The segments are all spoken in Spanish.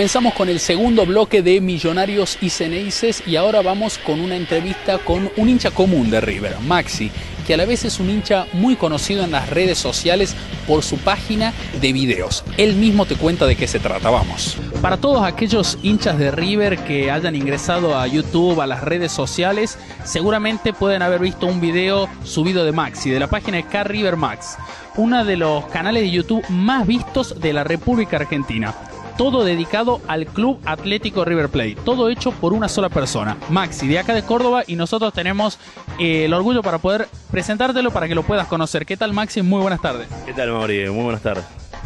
Comenzamos con el segundo bloque de Millonarios y Ceneices y ahora vamos con una entrevista con un hincha común de River, Maxi, que a la vez es un hincha muy conocido en las redes sociales por su página de videos. Él mismo te cuenta de qué se trata, vamos. Para todos aquellos hinchas de River que hayan ingresado a YouTube, a las redes sociales, seguramente pueden haber visto un video subido de Maxi, de la página de Car River Max, uno de los canales de YouTube más vistos de la República Argentina todo dedicado al Club Atlético River Plate, todo hecho por una sola persona, Maxi, de acá de Córdoba, y nosotros tenemos eh, el orgullo para poder presentártelo para que lo puedas conocer. ¿Qué tal, Maxi? Muy buenas tardes. ¿Qué tal, Mauri? Muy buenas tardes.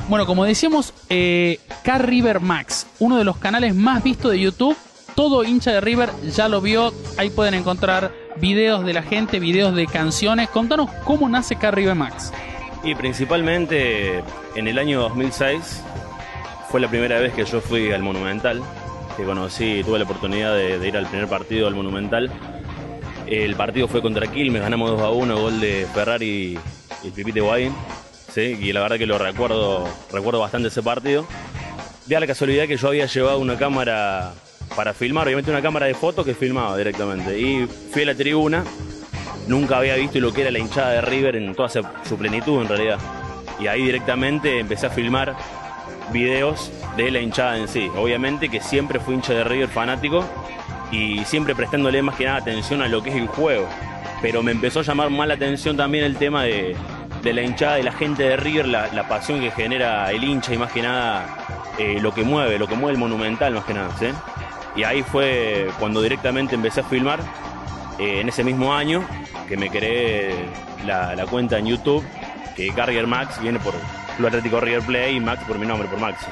Bueno, como decíamos, eh, Car River Max, uno de los canales más vistos de YouTube. Todo hincha de River ya lo vio. Ahí pueden encontrar videos de la gente, videos de canciones. Contanos cómo nace Car River Max. Y principalmente en el año 2006 fue la primera vez que yo fui al Monumental, que conocí, tuve la oportunidad de, ir al primer partido al Monumental. El partido fue contra Quilmes, ganamos 2 a 1, gol de Ferrari y Pipite Guain. ¿sí? Y la verdad que lo recuerdo, recuerdo bastante ese partido. De la casualidad que yo había llevado una cámara para filmar, obviamente una cámara de fotos que filmaba directamente. Y fui a la tribuna, nunca había visto lo que era la hinchada de River en toda su plenitud en realidad. Y ahí directamente empecé a filmar videos de la hinchada en sí. Obviamente que siempre fui hincha de River fanático y siempre prestándole más que nada atención a lo que es el juego. Pero me empezó a llamar más la atención también el tema de, la hinchada, de la gente de River, la, pasión que genera el hincha y más que nada eh, lo que mueve, lo que mueve el monumental más que nada. Y ahí fue cuando directamente empecé a filmar, eh, en ese mismo año, que me creé la, la cuenta en YouTube, que Carrier Max viene por, Club Atlético River Play y Max por mi nombre, por Maxi.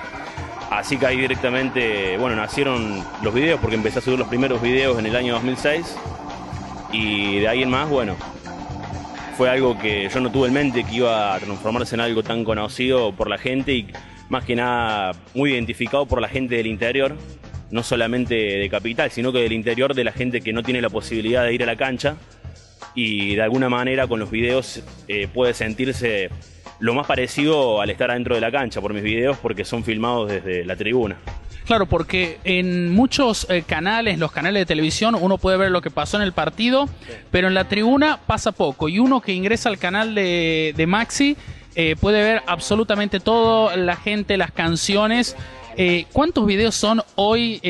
Así que ahí directamente, bueno, nacieron los videos porque empecé a subir los primeros videos en el año 2006 y de ahí en más, bueno, fue algo que yo no tuve en mente que iba a transformarse en algo tan conocido por la gente y más que nada muy identificado por la gente del interior, no solamente de capital, sino que del interior de la gente que no tiene la posibilidad de ir a la cancha y de alguna manera con los videos eh, puede sentirse lo más parecido al estar adentro de la cancha por mis videos porque son filmados desde la tribuna. Claro, porque en muchos eh, canales, los canales de televisión, uno puede ver lo que pasó en el partido, pero en la tribuna pasa poco. Y uno que ingresa al canal de, Maxi eh, puede ver absolutamente todo, la gente, las canciones. Eh, ¿Cuántos videos son hoy,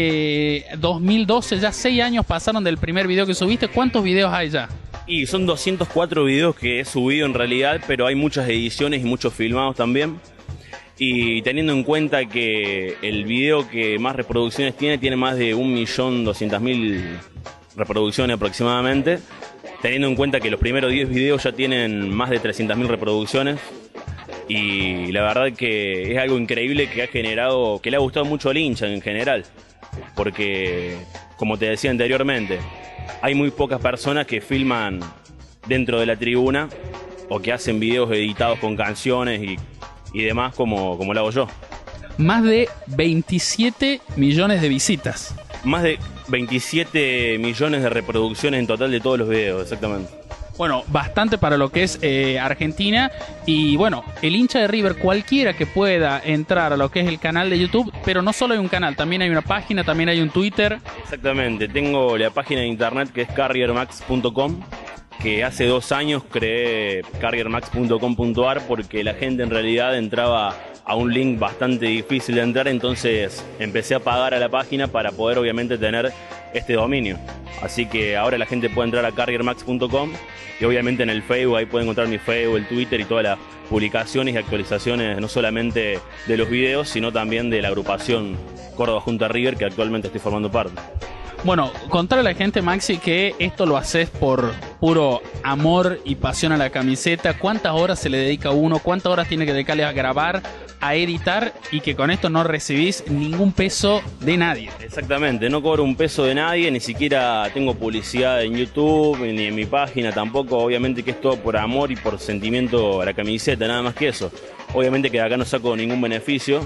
2012? Ya seis años pasaron del primer video que subiste. ¿Cuántos videos hay ya? Y son 204 videos que he subido en realidad, pero hay muchas ediciones y muchos filmados también. Y teniendo en cuenta que el video que más reproducciones tiene, tiene más de 1.200.000 reproducciones aproximadamente. Teniendo en cuenta que los primeros 10 videos ya tienen más de 300.000 reproducciones. Y la verdad que es algo increíble que ha generado, que le ha gustado mucho al hincha en general. Porque, como te decía anteriormente, hay muy pocas personas que filman dentro de la tribuna o que hacen videos editados con canciones y, demás como, como lo hago yo. Más de 27 millones de visitas. Más de 27 millones de reproducciones en total de todos los videos, exactamente. Bueno, bastante para lo que es eh, Argentina. Y bueno, el hincha de River, cualquiera que pueda entrar a lo que es el canal de YouTube, pero no solo hay un canal, también hay una página, también hay un Twitter. Exactamente, tengo la página de internet que es carriermax.com que hace dos años creé carriermax.com.ar porque la gente en realidad entraba a un link bastante difícil de entrar, entonces empecé a pagar a la página para poder obviamente tener este dominio. Así que ahora la gente puede entrar a carriermax.com y obviamente en el Facebook ahí puede encontrar mi Facebook, el Twitter y todas las publicaciones y actualizaciones no solamente de los videos, sino también de la agrupación Córdoba Junta River que actualmente estoy formando parte. Bueno, contarle a la gente, Maxi, que esto lo haces por puro amor y pasión a la camiseta. ¿Cuántas horas se le dedica a uno? ¿Cuántas horas tiene que dedicarle a grabar, a editar y que con esto no recibís ningún peso de nadie? Exactamente, no cobro un peso de nadie, ni siquiera tengo publicidad en YouTube ni en mi página tampoco. Obviamente que es todo por amor y por sentimiento a la camiseta, nada más que eso. Obviamente que acá no saco ningún beneficio,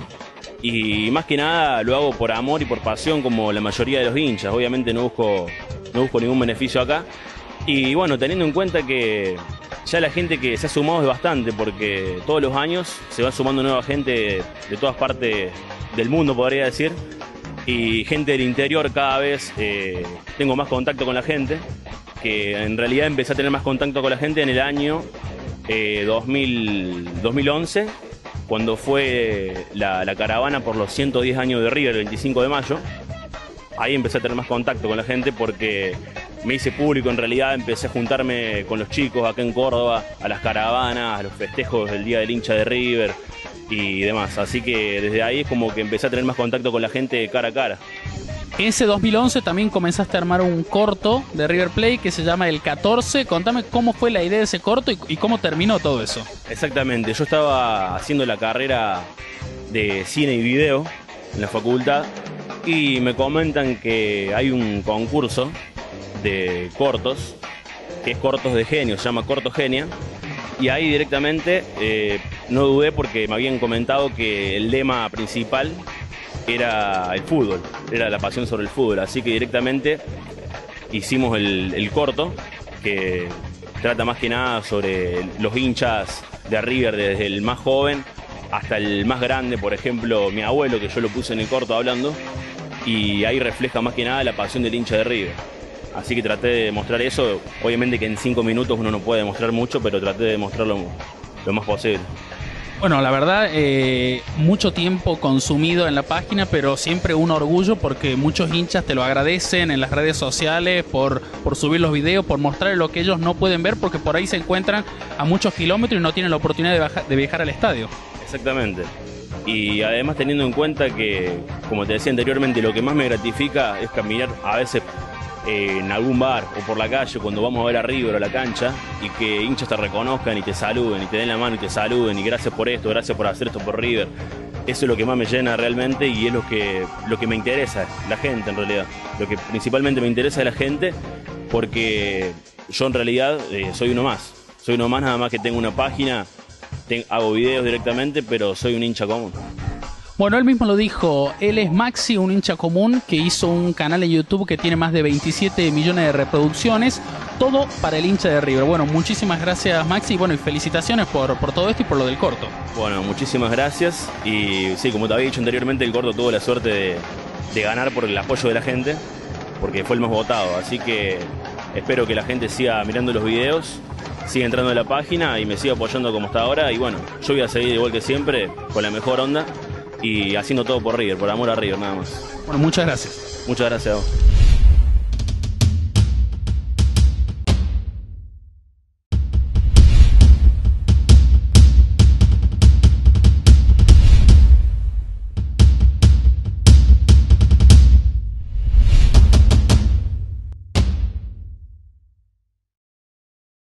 y más que nada lo hago por amor y por pasión como la mayoría de los hinchas. Obviamente no busco, no busco ningún beneficio acá. Y bueno, teniendo en cuenta que ya la gente que se ha sumado es bastante, porque todos los años se va sumando nueva gente de todas partes del mundo, podría decir. y gente del interior cada vez eh, tengo más contacto con la gente, que en realidad empecé a tener más contacto con la gente en el año 2000, 2011, cuando fue la, caravana por los 110 años de River, el 25 de mayo. Ahí empecé a tener más contacto con la gente porque me hice público, en realidad empecé a juntarme con los chicos acá en Córdoba, a las caravanas, a los festejos del Día del hincha de River y demás. Así que desde ahí es como que empecé a tener más contacto con la gente cara a cara. Ese 2011 también comenzaste a armar un corto de River Play que se llama El 14. Contame cómo fue la idea de ese corto y, cómo terminó todo eso. Exactamente, yo estaba haciendo la carrera de cine y video en la facultad y me comentan que hay un concurso de cortos, que es Cortos de Genio, se llama Corto Genia, y ahí directamente eh, no dudé porque me habían comentado que el lema principal era el fútbol, era la pasión sobre el fútbol, así que directamente hicimos el, corto que trata más que nada sobre los hinchas de River desde el más joven hasta el más grande, por ejemplo mi abuelo que yo lo puse en el corto hablando y ahí refleja más que nada la pasión del hincha de River. Así que traté de mostrar eso, obviamente que en cinco minutos uno no puede demostrar mucho, pero traté de mostrarlo lo más posible. Bueno, la verdad, eh, mucho tiempo consumido en la página, pero siempre un orgullo porque muchos hinchas te lo agradecen en las redes sociales por, por subir los videos, por mostrar lo que ellos no pueden ver, porque por ahí se encuentran a muchos kilómetros y no tienen la oportunidad de, de viajar al estadio. Exactamente. Y además teniendo en cuenta que, como te decía anteriormente, lo que más me gratifica es caminar a veces en algún bar o por la calle cuando vamos a ver a River o a la cancha y que hinchas te reconozcan y te saluden y te den la mano y te saluden y gracias por esto, gracias por hacer esto por River. Eso es lo que más me llena realmente y es lo que, lo que me interesa, la gente en realidad. Lo que principalmente me interesa es la gente porque yo en realidad eh, soy uno más. Soy uno más nada más que tengo una página, hago videos directamente, pero soy un hincha común. Bueno, él mismo lo dijo, él es Maxi, un hincha común que hizo un canal en YouTube que tiene más de 27 millones de reproducciones, todo para el hincha de River. Bueno, muchísimas gracias Maxi, bueno, y felicitaciones por, por todo esto y por lo del corto. Bueno, muchísimas gracias y sí, como te había dicho anteriormente, el corto tuvo la suerte de, ganar por el apoyo de la gente, porque fue el más votado, así que espero que la gente siga mirando los videos siga entrando en la página y me siga apoyando como está ahora. Y bueno, yo voy a seguir igual que siempre, con la mejor onda y haciendo todo por River, por amor a River nada más. Bueno, muchas gracias. Muchas gracias a vos.